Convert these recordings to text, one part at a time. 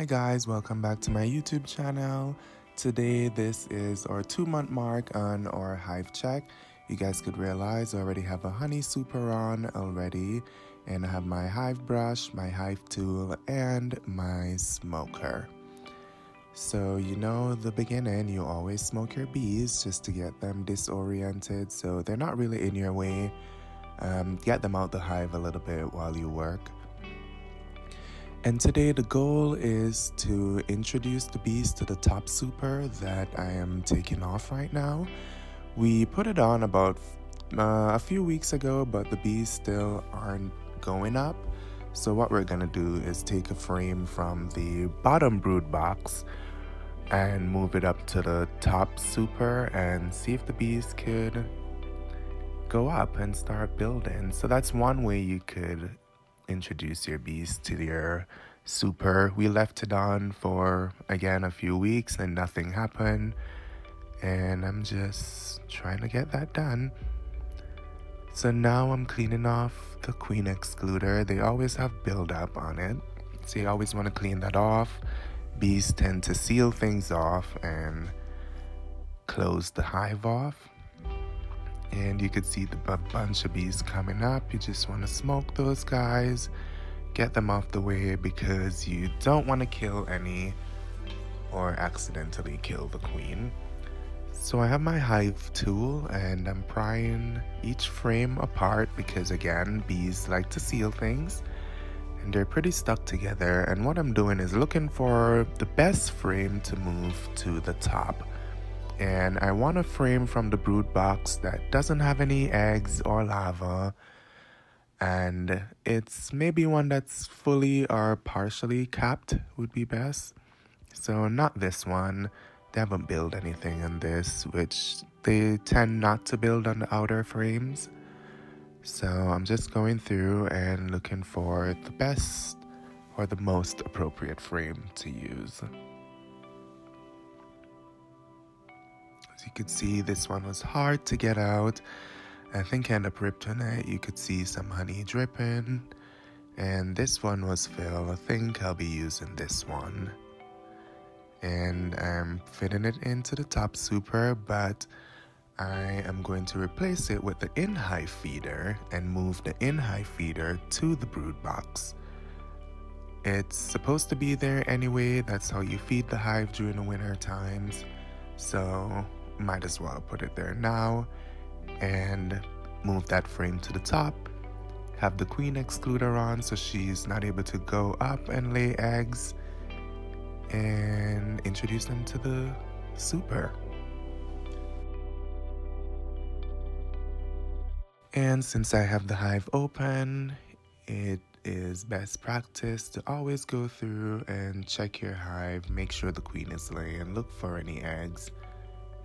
Hi guys, welcome back to my YouTube channel. Today this is our two month mark on our hive check. You guys could realize I already have a honey super on already and I have my hive brush, my hive tool and my smoker. So you know the beginning you always smoke your bees just to get them disoriented so they're not really in your way. Um, get them out the hive a little bit while you work. And today the goal is to introduce the bees to the top super that I am taking off right now. We put it on about uh, a few weeks ago, but the bees still aren't going up. So what we're gonna do is take a frame from the bottom brood box and move it up to the top super and see if the bees could go up and start building. So that's one way you could introduce your beast to your super. We left it on for again a few weeks and nothing happened. And I'm just trying to get that done. So now I'm cleaning off the queen excluder. They always have buildup on it. So you always want to clean that off. Bees tend to seal things off and close the hive off and you could see the bunch of bees coming up. You just want to smoke those guys, get them off the way because you don't want to kill any or accidentally kill the queen. So I have my hive tool and I'm prying each frame apart because again, bees like to seal things and they're pretty stuck together and what I'm doing is looking for the best frame to move to the top and I want a frame from the brood box that doesn't have any eggs or larva and it's maybe one that's fully or partially capped would be best. So not this one. They haven't built anything in this, which they tend not to build on the outer frames. So I'm just going through and looking for the best or the most appropriate frame to use. As you could see, this one was hard to get out. I think I ended up ripped on it. You could see some honey dripping. And this one was filled. I think I'll be using this one. And I'm fitting it into the top super, but I am going to replace it with the in-hive feeder and move the in-hive feeder to the brood box. It's supposed to be there anyway, that's how you feed the hive during the winter times. So might as well put it there now and move that frame to the top. Have the queen excluder on so she's not able to go up and lay eggs and introduce them to the super. And since I have the hive open, it is best practice to always go through and check your hive, make sure the queen is laying, look for any eggs,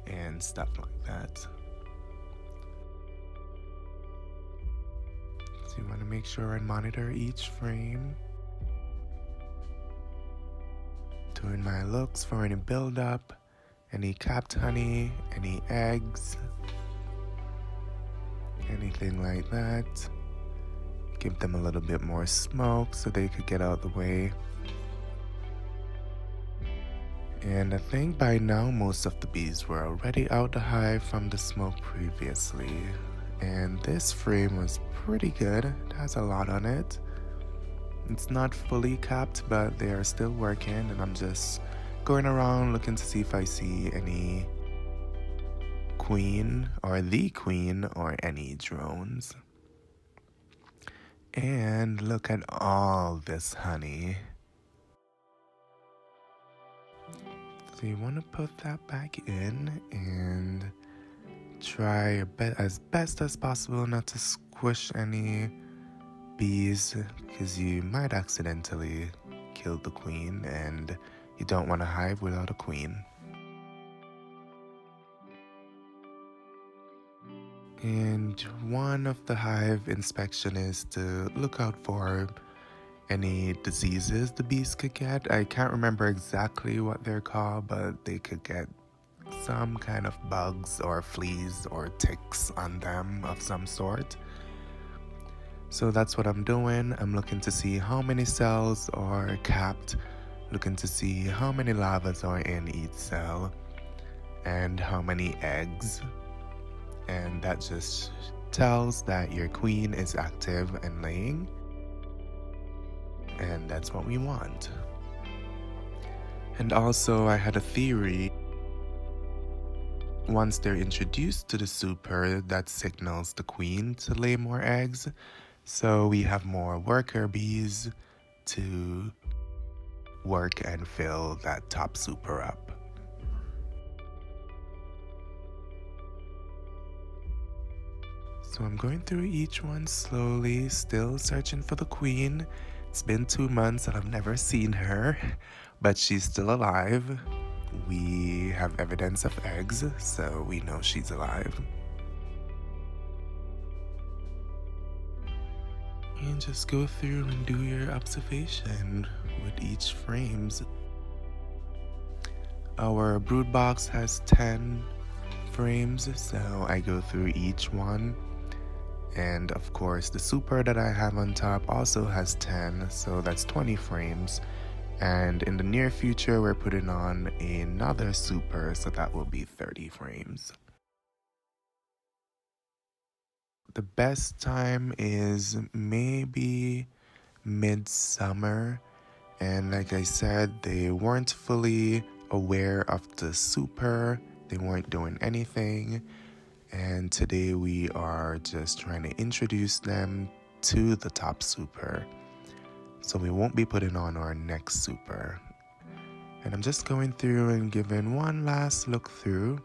and stuff like that. So you want to make sure and monitor each frame. Doing my looks for any buildup, any capped honey, any eggs, anything like that. Give them a little bit more smoke so they could get out the way. And I think by now most of the bees were already out the hive from the smoke previously. And this frame was pretty good, it has a lot on it. It's not fully capped, but they are still working, and I'm just going around looking to see if I see any queen or the queen or any drones. And look at all this honey. You want to put that back in and try as best as possible not to squish any bees because you might accidentally kill the queen and you don't want to hive without a queen. And one of the hive inspection is to look out for any diseases the bees could get. I can't remember exactly what they're called, but they could get some kind of bugs or fleas or ticks on them of some sort. So that's what I'm doing. I'm looking to see how many cells are capped looking to see how many larvae are in each cell and how many eggs. And that just tells that your queen is active and laying. And that's what we want. And also, I had a theory. Once they're introduced to the super, that signals the queen to lay more eggs. So we have more worker bees to work and fill that top super up. So I'm going through each one slowly, still searching for the queen. It's been two months and I've never seen her, but she's still alive. We have evidence of eggs, so we know she's alive. And just go through and do your observation with each frames. Our brood box has 10 frames, so I go through each one. And of course, the super that I have on top also has 10, so that's 20 frames. And in the near future, we're putting on another super, so that will be 30 frames. The best time is maybe midsummer. And like I said, they weren't fully aware of the super, they weren't doing anything. And today we are just trying to introduce them to the top super. So we won't be putting on our next super. And I'm just going through and giving one last look through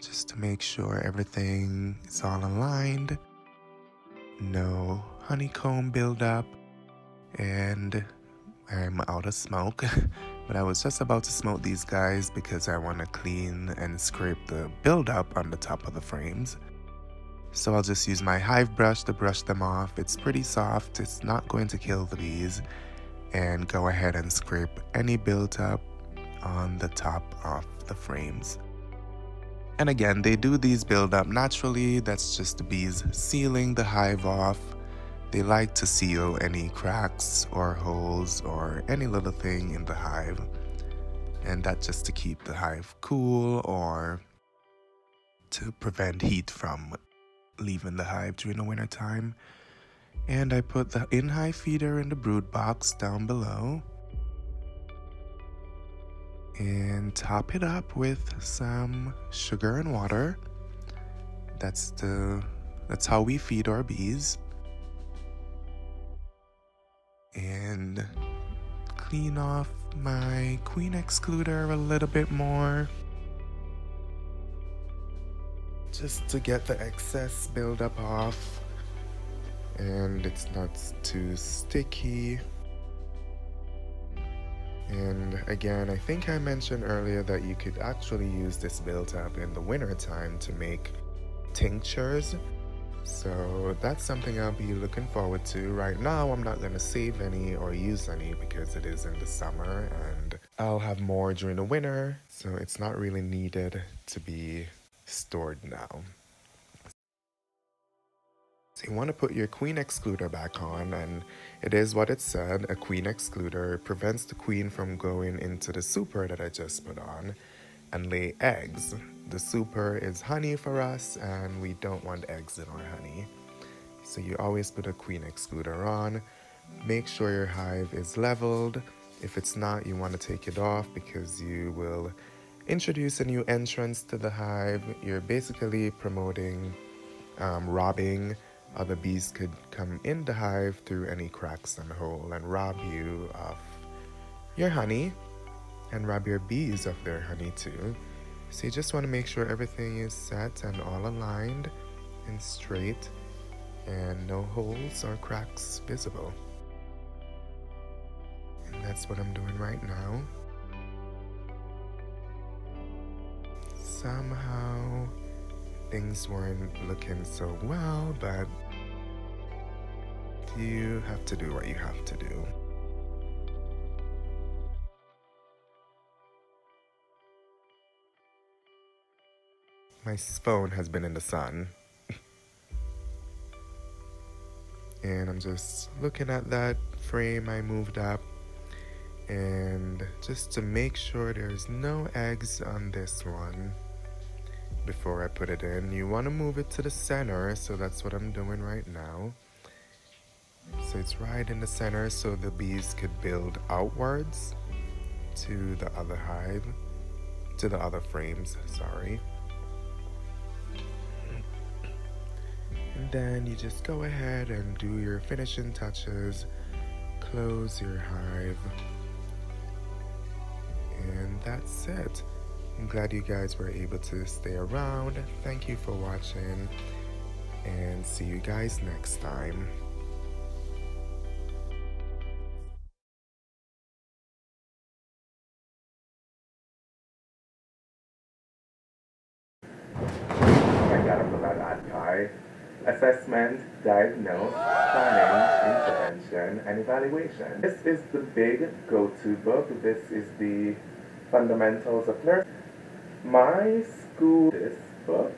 just to make sure everything is all aligned. No honeycomb buildup, and I'm out of smoke. but I was just about to smoke these guys because I want to clean and scrape the buildup on the top of the frames. So I'll just use my hive brush to brush them off. It's pretty soft, it's not going to kill the bees. And go ahead and scrape any buildup on the top of the frames. And again, they do these build up naturally. That's just the bees sealing the hive off. They like to seal any cracks or holes or any little thing in the hive. And that just to keep the hive cool or to prevent heat from leaving the hive during the winter time. And I put the in hive feeder in the brood box down below and top it up with some sugar and water. That's the that's how we feed our bees. And clean off my queen excluder a little bit more. Just to get the excess buildup off and it's not too sticky. And again, I think I mentioned earlier that you could actually use this build-up in the winter time to make tinctures. So that's something I'll be looking forward to. Right now, I'm not going to save any or use any because it is in the summer and I'll have more during the winter. So it's not really needed to be stored now. So you want to put your queen excluder back on and it is what it said, a queen excluder prevents the queen from going into the super that I just put on and lay eggs. The super is honey for us and we don't want eggs in our honey. So you always put a queen excluder on. Make sure your hive is leveled. If it's not, you want to take it off because you will introduce a new entrance to the hive. You're basically promoting um, robbing other bees could come in the hive through any cracks and hole and rob you of your honey and rob your bees of their honey too. So you just want to make sure everything is set and all aligned and straight and no holes or cracks visible. And that's what I'm doing right now. Somehow things weren't looking so well, but you have to do what you have to do. My phone has been in the sun. and I'm just looking at that frame I moved up. And just to make sure there's no eggs on this one before I put it in, you want to move it to the center. So that's what I'm doing right now. So it's right in the center so the bees could build outwards to the other hive, to the other frames, sorry. And then you just go ahead and do your finishing touches, close your hive, and that's it. I'm glad you guys were able to stay around. Thank you for watching, and see you guys next time. I got ADKAR. Assessment, diagnose, planning, intervention, and evaluation. This is the big go-to book. This is the fundamentals of nursing. My school, this book